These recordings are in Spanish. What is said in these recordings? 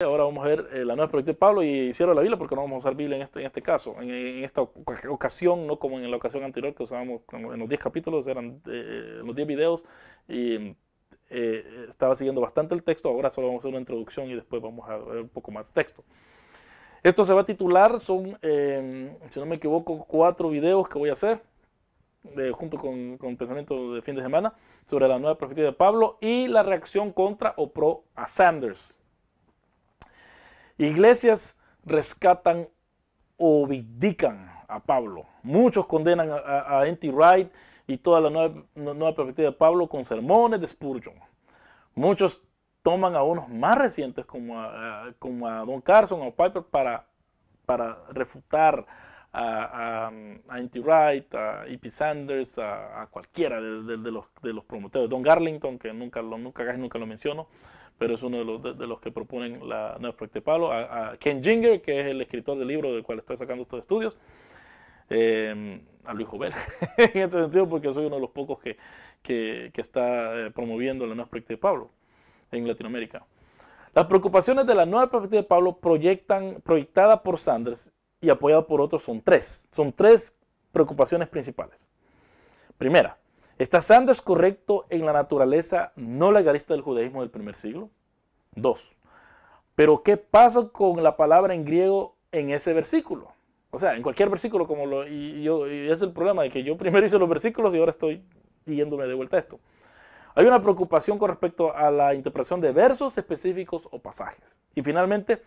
Ahora vamos a ver eh, la nueva perspectiva de Pablo y cierro la Biblia porque no vamos a usar Biblia en este, en este caso, en, en esta ocasión, no como en la ocasión anterior que usábamos en los 10 capítulos, eran eh, los 10 videos y eh, estaba siguiendo bastante el texto, ahora solo vamos a hacer una introducción y después vamos a ver un poco más de texto. Esto se va a titular, son, si no me equivoco, cuatro videos que voy a hacer junto con, con pensamiento de fin de semana sobre la nueva perspectiva de Pablo y la reacción contra o pro a Sanders. Iglesias rescatan o vindican a Pablo. Muchos condenan a, N.T. Wright y toda la nueva, perspectiva de Pablo con sermones de Spurgeon. Muchos toman a unos más recientes como a, como a Don Carson o Piper para, para refutar a, a, N.T. Wright, a E.P. Sanders, a, cualquiera de, los, de los promotores. Don Garlington, que nunca, lo, nunca, nunca lo menciono, pero es uno de los, de, los que proponen la nueva de Pablo, a, Ken Jinger, que es el escritor del libro del cual estoy sacando estos estudios, eh, a Luis Jovel, en este sentido, porque soy uno de los pocos que, que, está eh, promoviendo la nueva de Pablo en Latinoamérica. Las preocupaciones de la nueva perspectiva de Pablo proyectan, proyectada por Sanders y apoyada por otros son tres. Son tres preocupaciones principales. Primera, ¿Está Sanders correcto en la naturaleza no legalista del judaísmo del primer siglo? Dos. Pero ¿qué pasa con la palabra en griego en ese versículo? O sea, en cualquier versículo como lo... Y, yo, es el problema de que yo primero hice los versículos y ahora estoy yéndome de vuelta a esto. Hay una preocupación con respecto a la interpretación de versos específicos o pasajes. Y finalmente,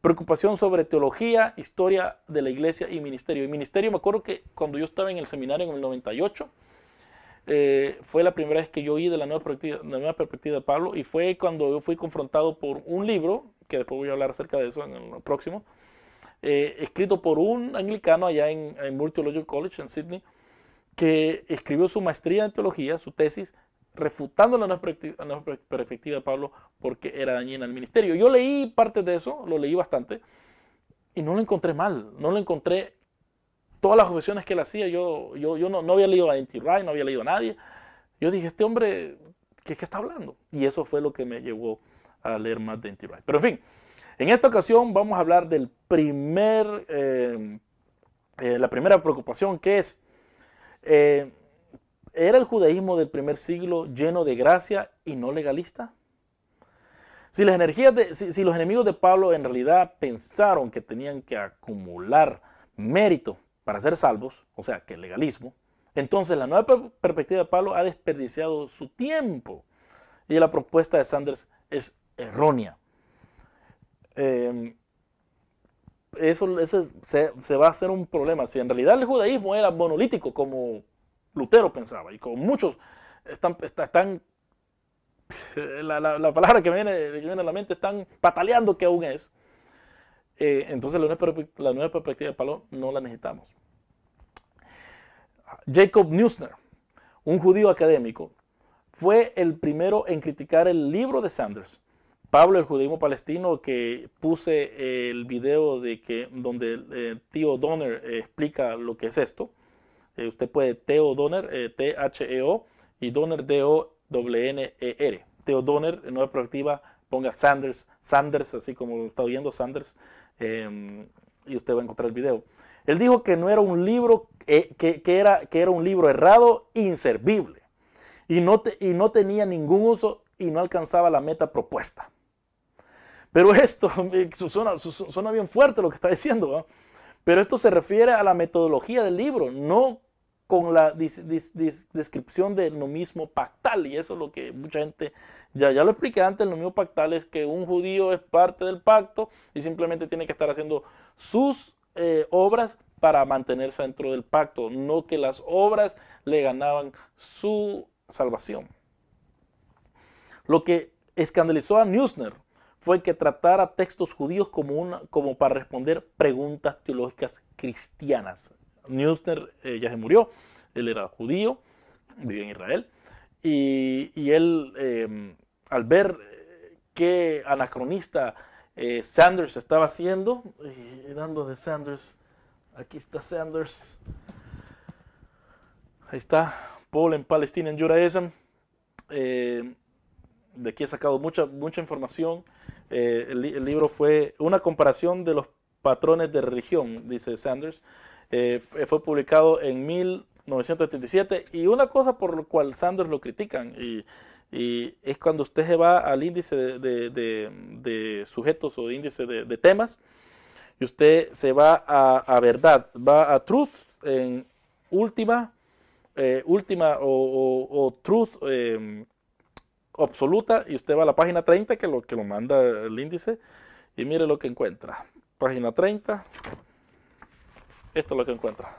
preocupación sobre teología, historia de la iglesia y ministerio. Y ministerio, me acuerdo que cuando yo estaba en el seminario en el 98, eh, fue la primera vez que yo oí de la nueva, perspectiva, de Pablo y fue cuando yo fui confrontado por un libro, que después voy a hablar acerca de eso en el próximo, eh, escrito por un anglicano allá en, en Moore College en Sydney, que escribió su maestría en teología, su tesis, refutando la nueva, perspectiva, de Pablo porque era dañina al ministerio. Yo leí parte de eso, lo leí bastante, y no lo encontré mal, no lo encontré todas las objeciones que él hacía, yo, yo, yo no, no había leído a N.T. Wright, no había leído a nadie. Yo dije, este hombre, ¿qué, ¿qué, está hablando? Y eso fue lo que me llevó a leer más de N.T. Wright. Pero en fin, en esta ocasión vamos a hablar del primer, eh, eh, la primera preocupación que es, eh, ¿era el judaísmo del primer siglo lleno de gracia y no legalista? Si, las energías de, si los enemigos de Pablo en realidad pensaron que tenían que acumular mérito para ser salvos, o sea, que el legalismo, entonces la nueva perspectiva de Pablo ha desperdiciado su tiempo y la propuesta de Sanders es errónea. Em, eso, se, va a hacer un problema. Si en realidad el judaísmo era monolítico, como Lutero pensaba, y como muchos están, están la, palabra que viene, que viene a la mente, están pataleando que aún es, eh, entonces la nueva, perspectiva de Pablo no la necesitamos. Jacob Neusner, un judío académico, fue el primero en criticar el libro de Sanders. Pablo, el judaísmo palestino, que puse el video de que, donde eh, Theo Donner eh, explica lo que es esto. usted puede Theo Donner, T-H-E-O, y Donner, D-O-N-E-R. Theo Donner, nueva perspectiva, ponga Sanders, Sanders, así como lo está oyendo Sanders, Em, y usted va a encontrar el video. Él dijo que no era un libro, eh, que, era, que era un libro errado, inservible, y no, y no tenía ningún uso y no alcanzaba la meta propuesta. Pero esto suena, suena bien fuerte lo que está diciendo, pero esto se refiere a la metodología del libro, no con la descripción del nomismo pactal. Y eso es lo que mucha gente, ya, ya lo expliqué antes, el nomismo pactal es que un judío es parte del pacto y simplemente tiene que estar haciendo sus eh, obras para mantenerse dentro del pacto, no que las obras le ganaban su salvación. Lo que escandalizó a Neusner fue que tratara textos judíos como, una, como para responder preguntas teológicas cristianas. Neusner eh, ya se murió, él era judío, vivía en Israel, y, él, em, al ver eh, qué anacronista eh, Sanders estaba haciendo, dando de Sanders, aquí está Sanders, ahí está, Paul en Palestinian Judaism, de aquí he sacado mucha, mucha información, el, libro fue una comparación de los patrones de religión, dice Sanders. Eh, fue publicado en 1977 y una cosa por la cual Sanders lo critican y, y es cuando usted se va al índice de, de, de, sujetos o índice de, temas y usted se va a, a verdad, va a truth en última, eh, última o, o, o truth eh, absoluta y usted va a la página 30 que lo que lo manda el índice y mire lo que encuentra. Página 30. Esto es lo que encuentra.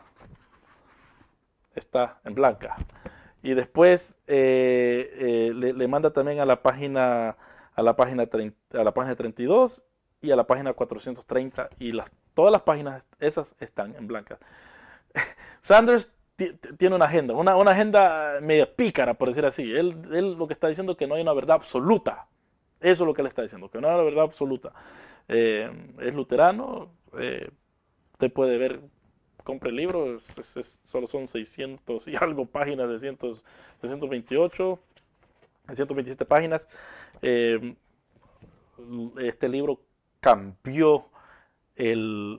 Está en blanca. Y después eh, eh, le, manda también a la página a la página 30, a la página 32 y a la página 430 y todas las páginas esas están en blanca. Sanders tiene una agenda, una, una, agenda media pícara, por decir así. Él, él, lo que está diciendo es que no hay una verdad absoluta. Eso es lo que él está diciendo, que no hay una verdad absoluta. Eh, es luterano, eh, usted puede ver, compre el libro, solo son 600 y algo páginas de 100, 628, 127 páginas. Eh, este libro cambió um,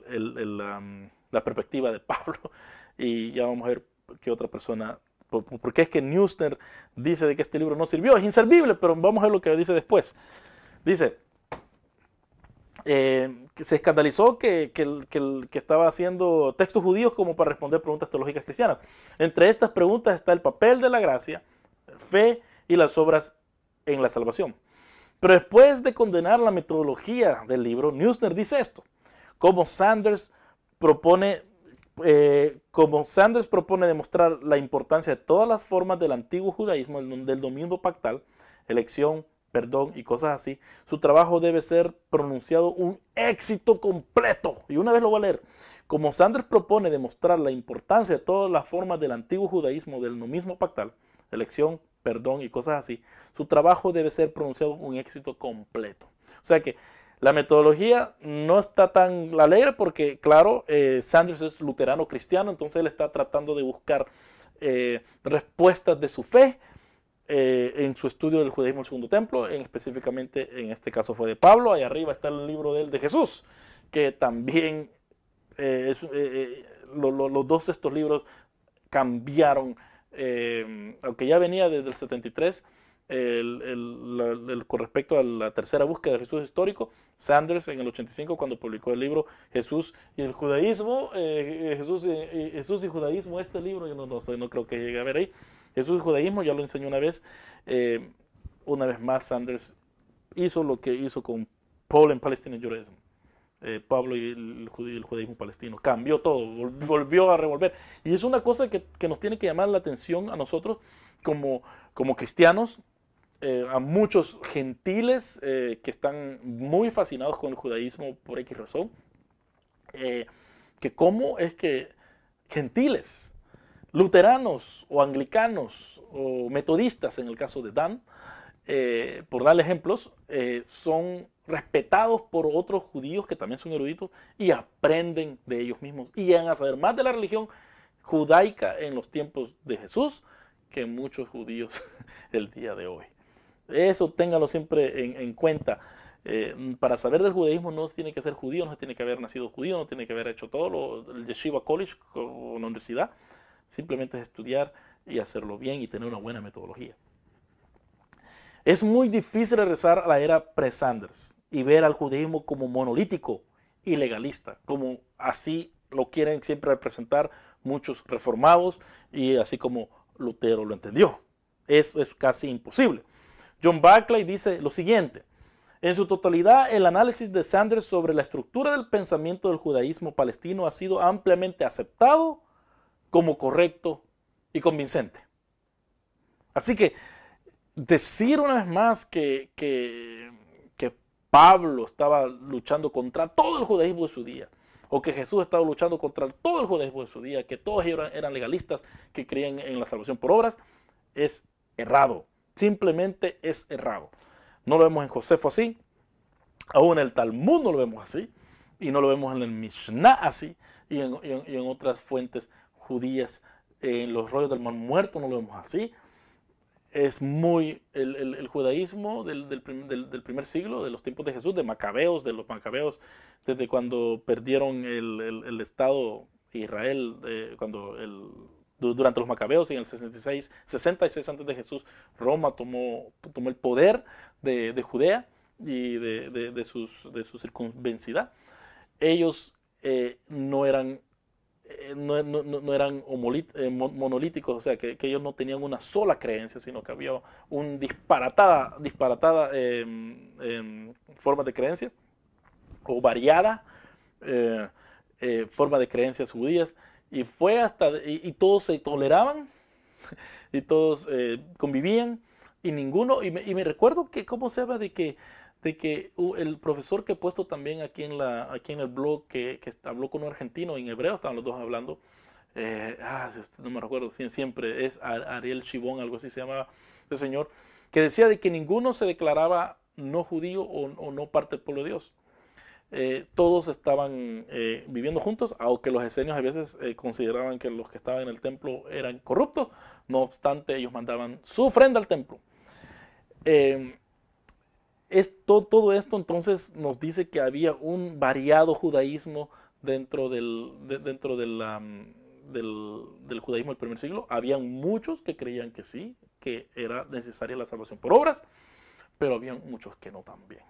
la perspectiva de Pablo y ya vamos a ver qué otra persona, porque es que Newsner dice de que este libro no sirvió, es inservible, pero vamos a ver lo que dice después. Dice, eh, se escandalizó que, que, que, estaba haciendo textos judíos como para responder preguntas teológicas cristianas. Entre estas preguntas está el papel de la gracia, fe y las obras en la salvación. Pero después de condenar la metodología del libro, Newsner dice esto, como Sanders propone eh, como Sanders propone demostrar la importancia de todas las formas del antiguo judaísmo, del dominio pactal, elección, perdón y cosas así, su trabajo debe ser pronunciado un éxito completo. Y una vez lo voy a leer. Como Sanders propone demostrar la importancia de todas las formas del antiguo judaísmo, del nomismo pactal, elección, perdón y cosas así, su trabajo debe ser pronunciado un éxito completo. O sea que la metodología no está tan alegre porque, claro, eh, Sanders es luterano cristiano, entonces él está tratando de buscar eh, respuestas de su fe eh, en su estudio del judaísmo del segundo templo, en, específicamente en este caso fue de Pablo, ahí arriba está el libro de él de Jesús, que también es, lo, lo, los dos de estos libros cambiaron, aunque ya venía desde el 73, el, el, el, con respecto a la tercera búsqueda de Jesús histórico, Sanders en el 85 cuando publicó el libro Jesús y el judaísmo, eh, Jesús, eh, Jesús y judaísmo, este libro, yo no, no, no, creo que llegue a ver ahí, Jesús y judaísmo, ya lo enseñó una vez, eh, una vez más Sanders hizo lo que hizo con Paul en Palestine Judaism. Eh, Pablo y el, judaísmo palestino, cambió todo, volvió a revolver. Y es una cosa que, nos tiene que llamar la atención a nosotros como, como cristianos, eh, a muchos gentiles eh, que están muy fascinados con el judaísmo por X razón, eh, que cómo es que gentiles, luteranos o anglicanos o metodistas en el caso de Dan, eh, por darle ejemplos, son respetados por otros judíos que también son eruditos y aprenden de ellos mismos y llegan a saber más de la religión judaica en los tiempos de Jesús que muchos judíos el día de hoy. Eso téngalo siempre en, en cuenta. Eh, para saber del judaísmo no tiene que ser judío, no tiene que haber nacido judío, no tiene que haber hecho todo lo, el Yeshiva College o la universidad. Simplemente es estudiar y hacerlo bien y tener una buena metodología. Es muy difícil regresar a la era pre-Sanders y ver al judaísmo como monolítico y legalista, como así lo quieren siempre representar muchos reformados y así como Lutero lo entendió. Eso es casi imposible. John Barclay dice lo siguiente. En su totalidad, el análisis de Sanders sobre la estructura del pensamiento del judaísmo palestino ha sido ampliamente aceptado como correcto y convincente. Así que decir una vez más que, Pablo estaba luchando contra todo el judaísmo de su día, o que Jesús estaba luchando contra todo el judaísmo de su día, que todos eran, eran legalistas que creían en la salvación por obras, es errado. Simplemente es errado. No lo vemos en Josefo así, aún en el Talmud no lo vemos así, y no lo vemos en el Mishnah así, y en otras fuentes judías, en los rollos del mar muerto no lo vemos así. es muy el, judaísmo del, del, primer siglo, de los tiempos de Jesús, de Macabeos, de los Macabeos, desde cuando perdieron el, Estado Israel, cuando el, durante los Macabeos en el 66, 66 antes de Jesús, Roma tomó, tomó el poder de, Judea y de, sus, de su circunvencidad. Ellos eh, no eran eh, no, eran eh, monolíticos, o sea, que, ellos no tenían una sola creencia, sino que había un disparatada, disparatada em, forma de creencia, o variada forma de creencias judías, y fue hasta, y, todos se toleraban, y todos convivían, y ninguno, y me, y me recuerdo que, ¿cómo se llama? De que de que el profesor que he puesto también aquí en, la, aquí en el blog, que, que habló con un argentino, en hebreo estaban los dos hablando, eh, ah, no me recuerdo siempre, es Ariel Chibón, algo así se llama el señor, que decía de que ninguno se declaraba no judío o, no parte del pueblo de Dios. Eh, todos estaban eh, viviendo juntos, aunque los esenios a veces consideraban que los que estaban en el templo eran corruptos, no obstante ellos mandaban su ofrenda al templo todo esto entonces nos dice que había un variado judaísmo dentro del, dentro del, judaísmo del primer siglo. Habían muchos que creían que sí, que era necesaria la salvación por obras, pero habían muchos que no también.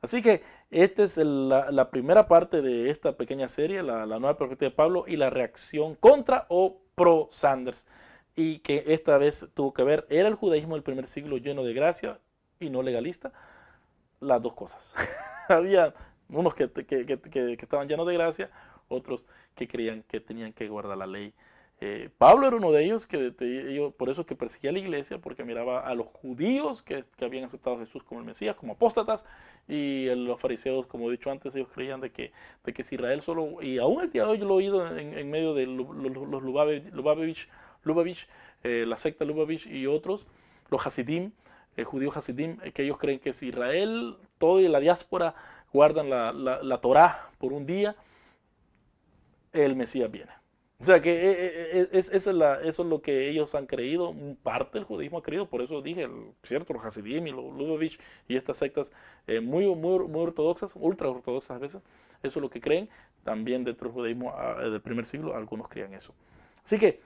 Así que esta es la, primera parte de esta pequeña serie, la, la nueva profecía de Pablo y la reacción contra o pro Sanders. Y que esta vez tuvo que ver, era el judaísmo del primer siglo lleno de gracia y no legalista, las dos cosas. Había unos que, estaban llenos de gracia, otros que creían que tenían que guardar la ley. Eh, Pablo era uno de ellos, que por eso que perseguía a la iglesia, porque miraba a los judíos que, habían aceptado a Jesús como el Mesías, como apóstatas, y los fariseos, como he dicho antes, ellos creían de que, de que Israel solo, y aún el día de hoy yo lo he oído en, medio de los, Lubavitch, Lubavitch, eh, la secta Lubavitch y otros, los Hasidim, el judío Hasidim, eh, que ellos creen que si Israel, todo y la diáspora guardan la, la, Torá por un día, el Mesías viene. O sea que eh, eh, es, es, eso es lo que ellos han creído, parte del judaísmo ha creído, por eso dije, cierto, los Hasidim y los Lubavitch y estas sectas muy, muy, muy, ortodoxas, ultra ortodoxas a veces, eso es lo que creen, también dentro del judaísmo ah, del primer siglo algunos creían eso. Así que,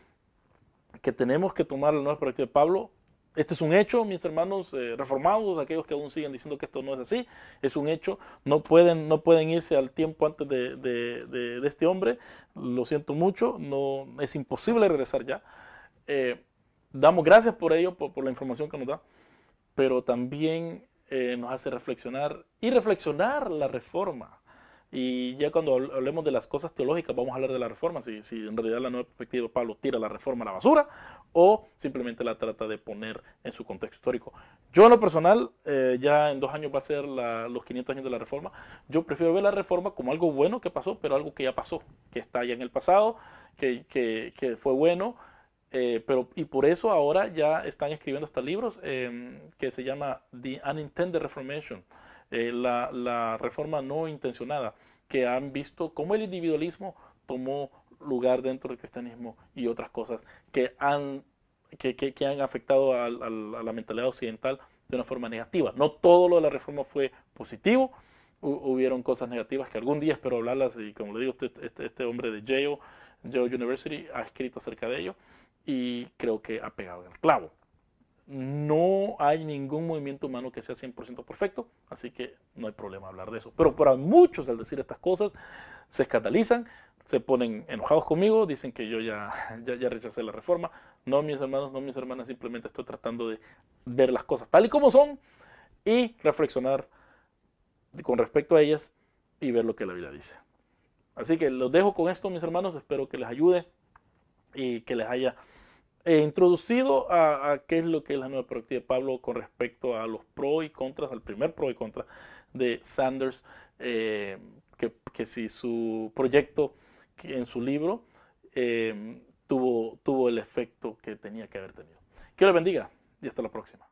que tenemos que tomar la nueva perspectiva de Pablo este es un hecho, mis hermanos eh, reformados, aquellos que aún siguen diciendo que esto no es así, es un hecho. No pueden, no pueden irse al tiempo antes de, este hombre. Lo siento mucho, no, es imposible regresar ya. Eh, damos gracias por ello, por, la información que nos da, pero también eh, nos hace reflexionar y reflexionar la reforma. Y ya cuando hablemos de las cosas teológicas, vamos a hablar de la reforma, si, si en realidad la nueva perspectiva de Pablo tira la reforma a la basura o simplemente la trata de poner en su contexto histórico. Yo en lo personal, eh, ya en dos años va a ser los 500 años de la reforma, yo prefiero ver la reforma como algo bueno que pasó, pero algo que ya pasó, que está ya en el pasado, que, que, que fue bueno, eh, pero, y por eso ahora ya están escribiendo estos libros em, que se llama The Unintended Reformation, eh, la, la, reforma no intencionada, que han visto cómo el individualismo tomó lugar dentro del cristianismo y otras cosas que han, que, que, han afectado a, la mentalidad occidental de una forma negativa. No todo lo de la reforma fue positivo, hubieron cosas negativas que algún día espero hablarlas y como le digo, este, este, este hombre de Yale, Yale University ha escrito acerca de ello y creo que ha pegado el clavo. No hay ningún movimiento humano que sea 100% perfecto, así que no hay problema hablar de eso. Pero para muchos al decir estas cosas se escandalizan, se ponen enojados conmigo, dicen que yo ya, ya, rechacé la reforma. No, mis hermanos, no, mis hermanas, simplemente estoy tratando de ver las cosas tal y como son y reflexionar con respecto a ellas y ver lo que la Biblia dice. Así que los dejo con esto, mis hermanos. Espero que les ayude y que les haya eh, introducido a, qué es lo que es la nueva perspectiva de Pablo con respecto a los pros y contras, al primer pro y contra de Sanders, eh, que, si su proyecto en su libro eh, tuvo, tuvo el efecto que tenía que haber tenido. Que lo bendiga y hasta la próxima.